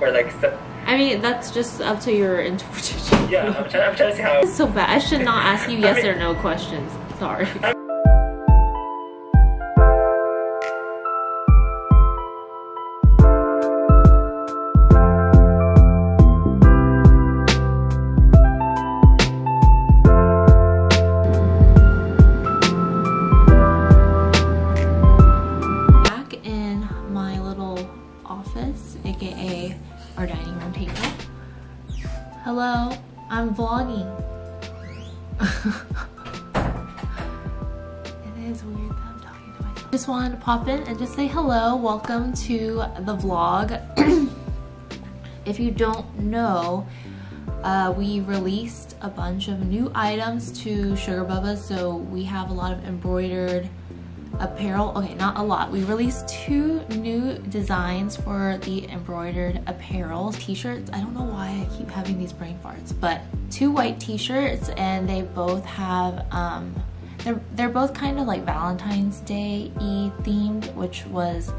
or like I mean, that's just up to your interpretation. yeah I'm trying, I'm trying to see how It's so bad. I should not ask you I yes mean- or no questions. Sorry. Back vlogging. it is weird that I'm talking to myself. Just wanted to pop in and just say hello. Welcome to the vlog. if you don't know, uh, we released a bunch of new items to Sugar Bubba, so we have a lot of embroidered apparel. Okay, not a lot. We released two new designs for the embroidered apparel t-shirts. I don't know why I keep having these brain farts, but two white t-shirts and they both have um they're they're both kind of like Valentine's Day y themed, which was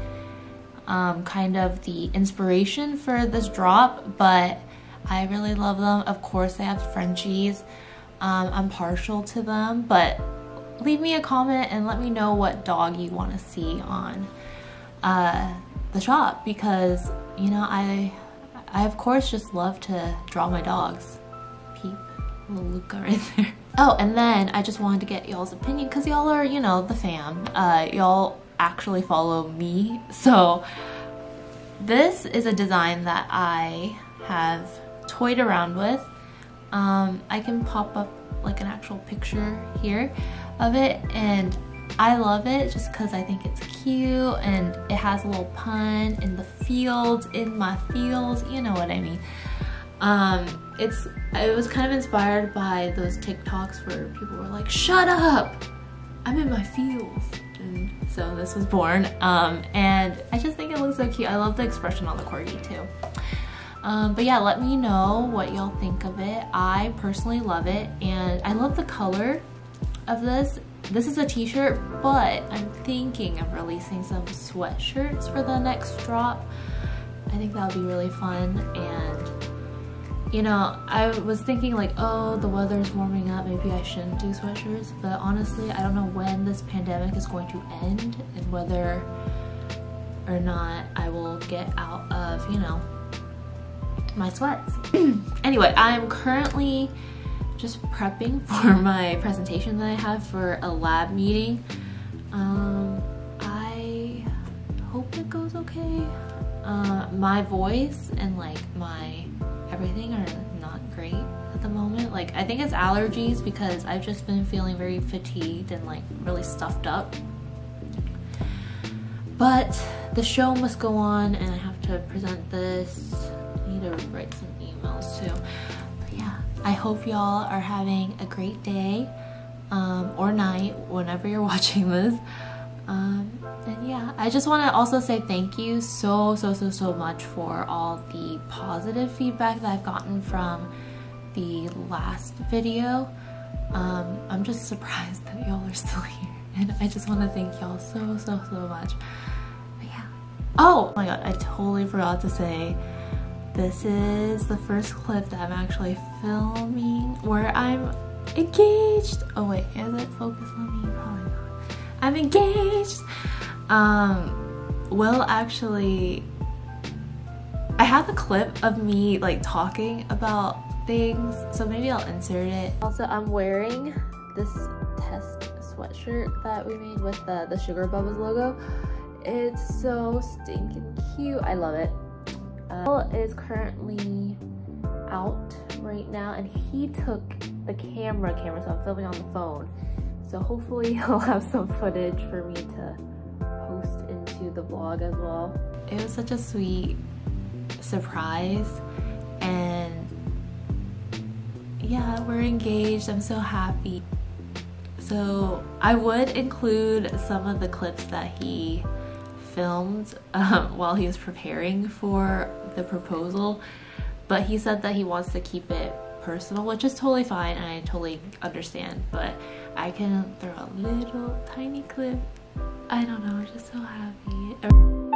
um, kind of the inspiration for this drop, but I really love them. Of course, they have Frenchies. Um, I'm partial to them, but leave me a comment and let me know what dog you want to see on uh, the shop because you know I I of course just love to draw my dogs. Peep, little Luca right there. Oh, and then I just wanted to get y'all's opinion because y'all are you know the fam. Uh, y'all actually follow me, so this is a design that I have toyed around with. Um, I can pop up like an actual picture here of it and I love it just because I think it's cute and it has a little pun in the fields, in my fields, you know what I mean. Um, it's it was kind of inspired by those TikToks where people were like, shut up, I'm in my fields. And so this was born. Um, and I just think it looks so cute. I love the expression on the corgi too. Um, but yeah, let me know what y'all think of it. I personally love it and I love the color of this. This is a t-shirt, but I'm thinking of releasing some sweatshirts for the next drop. I think that would be really fun and you know, I was thinking like, oh, the weather's warming up, maybe I shouldn't do sweatshirts, but honestly, I don't know when this pandemic is going to end and whether or not I will get out of, you know, my sweats. anyway, I'm currently just prepping for my presentation that I have for a lab meeting. Um, I hope it goes okay. Uh, my voice and like my everything are not great at the moment. Like I think it's allergies because I've just been feeling very fatigued and like really stuffed up. But the show must go on and I have to present this. Need to write some emails too. But yeah, I hope y'all are having a great day um, or night whenever you're watching this. Um, and yeah, I just want to also say thank you so, so, so, so much for all the positive feedback that I've gotten from the last video. Um, I'm just surprised that y'all are still here. And I just want to thank y'all so, so, so much. But yeah. Oh my god, I totally forgot to say this is the first clip that I'm actually filming where I'm engaged. Oh wait, is it focused on me? Probably not. I'm engaged. Um, Will actually, I have a clip of me like talking about things, so maybe I'll insert it. Also, I'm wearing this test sweatshirt that we made with the, the Sugar Bubba's logo. It's so stinking cute. I love it. Uh, is currently out right now and he took the camera camera so I'm filming on the phone. So hopefully he'll have some footage for me to post into the vlog as well. It was such a sweet surprise and yeah we're engaged. I'm so happy. So I would include some of the clips that he filmed um, while he was preparing for the proposal but he said that he wants to keep it personal which is totally fine and I totally understand but I can throw a little tiny clip. I don't know I'm just so happy